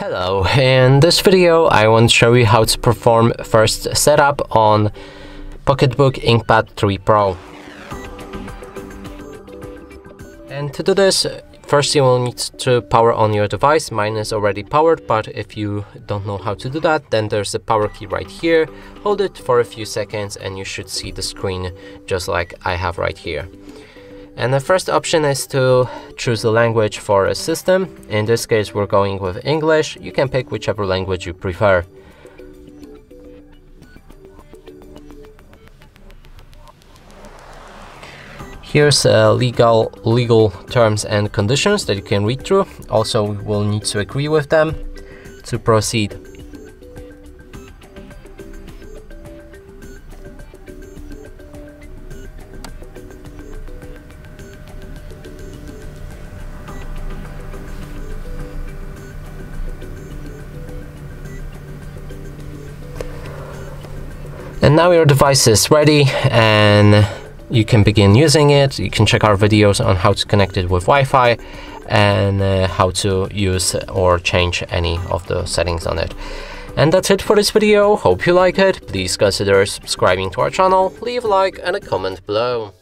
Hello, in this video I want to show you how to perform first setup on Pocketbook Inkpad 3 Pro. And to do this, first you will need to power on your device. Mine is already powered, but if you don't know how to do that, then there's a power key right here. Hold it for a few seconds and you should see the screen just like I have right here. And the first option is to choose the language for a system. In this case, we're going with English. You can pick whichever language you prefer. Here's uh, legal legal terms and conditions that you can read through. Also, we will need to agree with them to proceed. And now your device is ready and you can begin using it. You can check our videos on how to connect it with Wi-Fi and uh, how to use or change any of the settings on it. And that's it for this video. Hope you like it. Please consider subscribing to our channel, leave a like and a comment below.